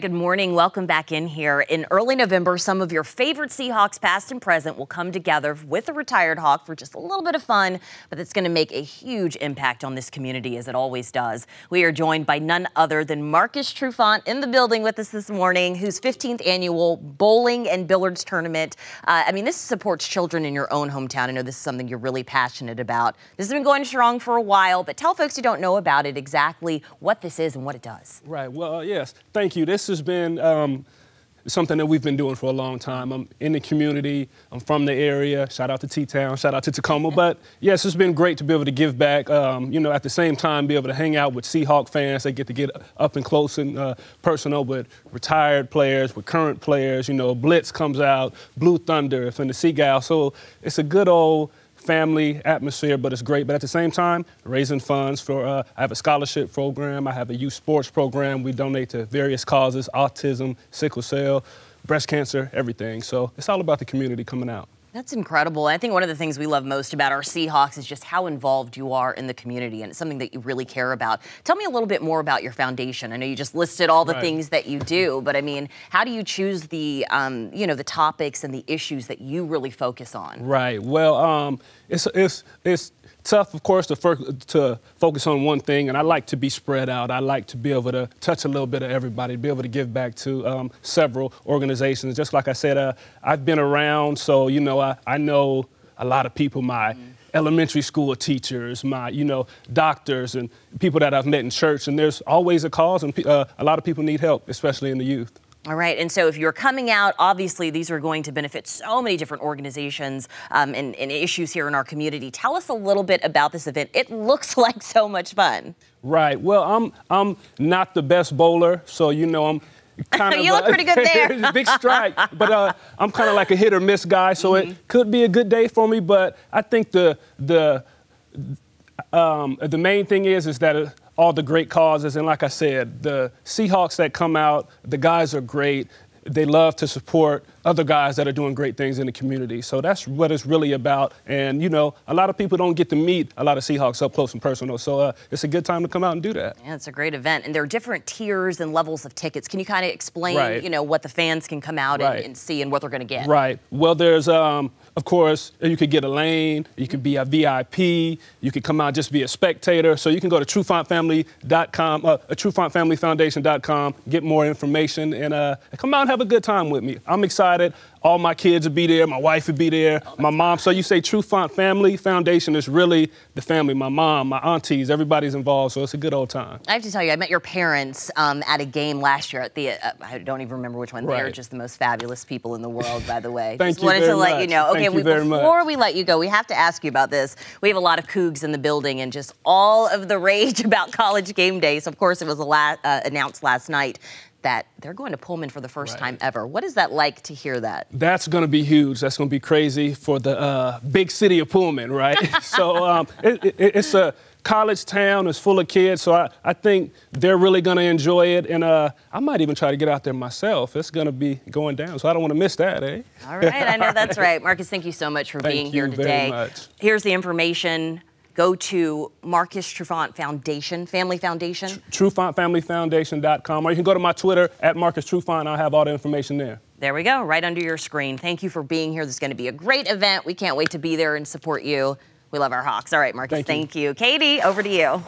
Good morning. Welcome back in here. In early November, some of your favorite Seahawks, past and present, will come together with a retired Hawk for just a little bit of fun, but it's going to make a huge impact on this community, as it always does. We are joined by none other than Marcus Trufant in the building with us this morning, whose 15th annual bowling and billiards tournament. Uh, I mean, this supports children in your own hometown. I know this is something you're really passionate about. This has been going strong for a while, but tell folks who don't know about it exactly what this is and what it does. Right. Well, uh, yes. Thank you. This has been um, something that we've been doing for a long time. I'm in the community. I'm from the area. Shout out to T-Town. Shout out to Tacoma. But yes, it's been great to be able to give back. Um, you know, at the same time, be able to hang out with Seahawk fans. They get to get up and close and uh, personal with retired players, with current players. You know, Blitz comes out, Blue Thunder, and the Seagull. So it's a good old family atmosphere, but it's great. But at the same time, raising funds for, uh, I have a scholarship program, I have a youth sports program. We donate to various causes, autism, sickle cell, breast cancer, everything. So it's all about the community coming out. That's incredible. I think one of the things we love most about our Seahawks is just how involved you are in the community, and it's something that you really care about. Tell me a little bit more about your foundation. I know you just listed all the right. things that you do, but I mean, how do you choose the, um, you know, the topics and the issues that you really focus on? Right. Well, um, it's it's it's tough, of course, to, to focus on one thing, and I like to be spread out. I like to be able to touch a little bit of everybody, be able to give back to um, several organizations. Just like I said, uh, I've been around, so, you know, I, I know a lot of people, my mm-hmm. elementary school teachers, my, you know, doctors, and people that I've met in church, and there's always a cause, and uh, a lot of people need help, especially in the youth. All right, and so if you're coming out, obviously these are going to benefit so many different organizations um, and, and, issues here in our community. Tell us a little bit about this event. It looks like so much fun. Right. Well, I'm I'm not the best bowler, so you know I'm kind of. you look pretty good there. big strike, but uh, I'm kind of like a hit or miss guy, so mm-hmm. it could be a good day for me. But I think the the um, the main thing is is that all the great causes. And like I said, the Seahawks that come out, the guys are great. They love to support other guys that are doing great things in the community. So that's what it's really about. And, you know, a lot of people don't get to meet a lot of Seahawks up close and personal. So uh, it's a good time to come out and do that. Yeah, it's a great event. And there are different tiers and levels of tickets. Can you kind of explain, right. you know, what the fans can come out right. and, and, see and what they're going to get? Right. Well, there's, um, of course, you could get a lane, you could be a VIP, you could come out just be a spectator. So you can go to trufantfamily.com, uh, TrufantFamilyFoundation.com, get more information, and uh, come out and have a good time with me. I'm excited. All my kids would be there. My wife would be there. My mom. So you say Trufant Family Foundation is really the family. My mom, my aunties, everybody's involved. So it's a good old time. I have to tell you, I met your parents um, at a game last year at the. Uh, I don't even remember which one. Right. They're just the most fabulous people in the world, by the way. Thank just you wanted to much. let you know. Okay, Thank we, you very before much. we let you go, we have to ask you about this. We have a lot of Cougs in the building, and just all of the rage about college game day. So of course, it was la- uh, announced last night that they're going to Pullman for the first right. time ever. What is that like to hear that? That's going to be huge. That's going to be crazy for the uh, big city of Pullman, right? so um, it, it, it's a college town. is full of kids. So I, I think they're really going to enjoy it. And uh, I might even try to get out there myself. It's going to be going down. So I don't want to miss that, eh? All right. I know that's right. Marcus, thank you so much for thank being here today. Here's the information go to Marcus Trufant Foundation, Family Foundation. TrufantFamilyFoundation.com, or you can go to my Twitter at Marcus Trufant. I'll have all the information there. There we go, right under your screen. Thank you for being here. This is going to be a great event. We can't wait to be there and support you. We love our Hawks. All right, Marcus, thank you. Thank you. Katie, over to you.